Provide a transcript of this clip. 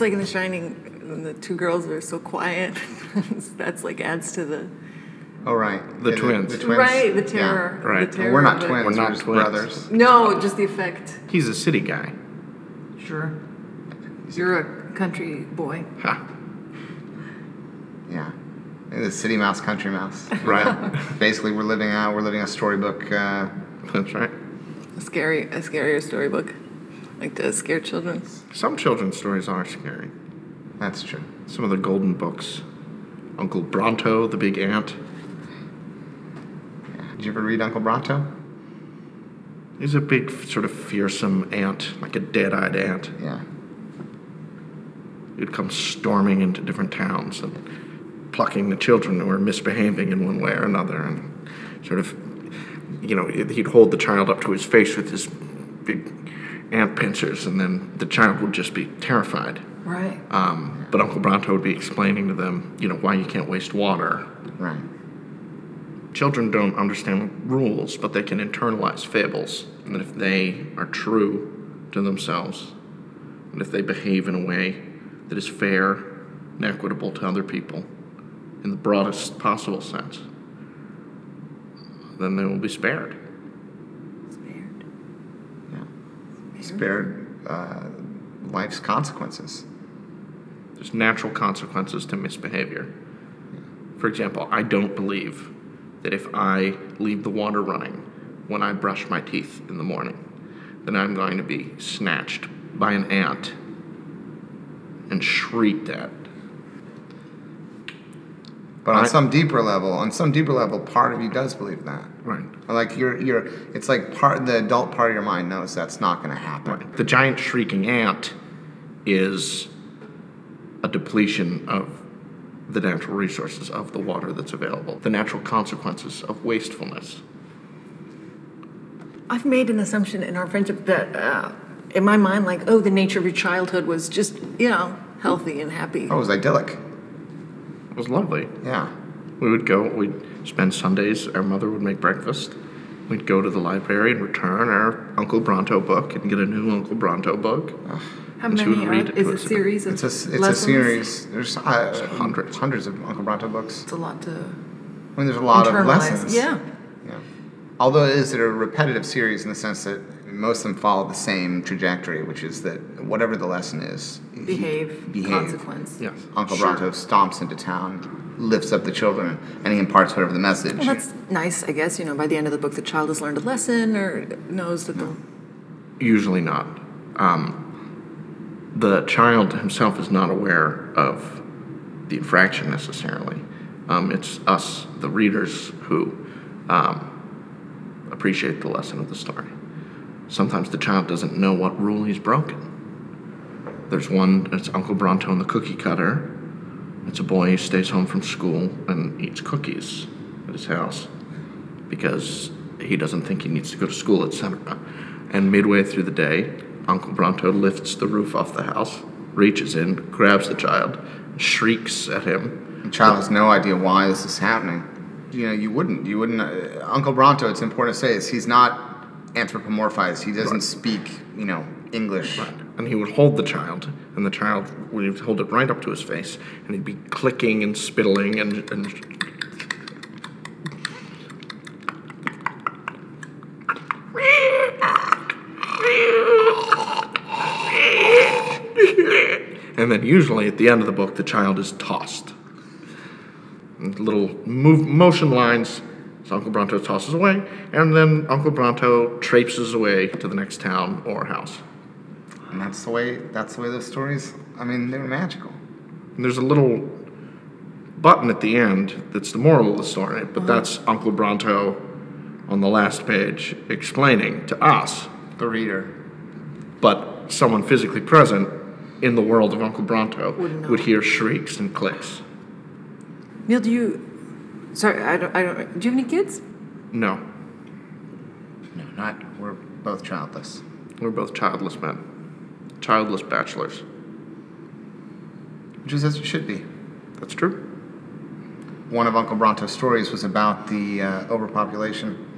like in The Shining, when the two girls are so quiet. That's like adds to the Oh right, The Yeah, twins. right, the Yeah. terror. Right. The terror We're not twins. We're We're, not just twins. brothers. No, just the effect. He's a city guy. Sure. You're a country boy. Ha. Yeah, the city mouse, country mouse. Right. Basically, we're living out. We're living a storybook. Uh, That's right. A scary, a scarier storybook, like to scare children. Some children's stories are scary. that's true. Some of the golden books. Uncle Bronto, the big ant. Did you ever read Uncle Bronto? He's a big, sort of fearsome ant, like a dead-eyed ant. Yeah. He'd come storming into different towns and plucking the children who were misbehaving in one way or another, and sort of, you know, he'd hold the child up to his face with his big ant pincers, and then the child would just be terrified. Right. Um, but Uncle Bronto would be explaining to them, you know, why you can't waste water. Right. Children don't understand rules, but they can internalize fables. And if they are true to themselves, and if they behave in a way that is fair and equitable to other people, in the broadest possible sense, then they will be. Spared. Yeah. Spared uh, life's consequences. There's natural consequences to misbehavior. For example, I don't believe that if I leave the water running when I brush my teeth in the morning, then I'm going to be snatched by an ant and shrieked at. But on I- some deeper level, on some deeper level, part of you does believe that. Right. Like you're, you're. It's like part the adult part of your mind knows that's not going to happen. The giant shrieking ant is a depletion of the natural resources of the water that's available, the natural consequences of wastefulness. I've made an assumption in our friendship that, uh, in my mind, like, oh, the nature of your childhood was just, you know, healthy and happy. Oh, it was idyllic. It was lovely. Yeah. We would go, we'd spend Sundays, our mother would make breakfast. We'd go to the library and return our Uncle Bronto book and get a new Uncle Bronto book. How and many would are? read it Is to a series of It's a it's a series. There's uh, hundreds. hundreds of Uncle Bronto books. It's a lot to I mean, there's a lot of lessons. Yeah. Yeah. Although it is a repetitive series in the sense that most of them follow the same trajectory, which is that whatever the lesson is, Behave, behave. consequence. Yes. Uncle Sure. Bronto stomps into town, lifts up the children, and he imparts whatever the message. Well, that's nice, I guess. You know, by the end of the book, the child has learned a lesson or knows that the. Usually not. Um, the child himself is not aware of the infraction necessarily. Um, it's us, the readers, who um, appreciate the lesson of the story. Sometimes the child doesn't know what rule he's broken. There's one, it's Uncle Bronto and the cookie cutter. It's a boy who stays home from school and eats cookies at his house because he doesn't think he needs to go to school, etc. And midway through the day, Uncle Bronto lifts the roof off the house, reaches in, grabs the child, shrieks at him. The child has no idea why this is happening. You know, you wouldn't. You wouldn't. Uh, Uncle Bronto, it's important to say, is he's not anthropomorphized. He doesn't speak, you know, English. And he would hold the child, and the child would hold it right up to his face, and he'd be clicking and spittling and, and And then usually at the end of the book, the child is tossed. And little move, motion lines, so Uncle Bronto tosses away, and then Uncle Bronto traipses away to the next town or house. And that's the way. That's the way those stories. I mean, they're magical. And there's a little button at the end that's the moral of the story, but uh-huh. that's Uncle Bronto on the last page explaining to us, The reader. but someone physically present in the world of Uncle Bronto Wouldn't would hear shrieks and clicks. Neil, do you. Sorry, I don't, I don't. Do you have any kids? No, No, not. We're both childless. we're both childless men, childless bachelors. Which is as it should be. That's true. One of Uncle Bronto's stories was about the uh, overpopulation.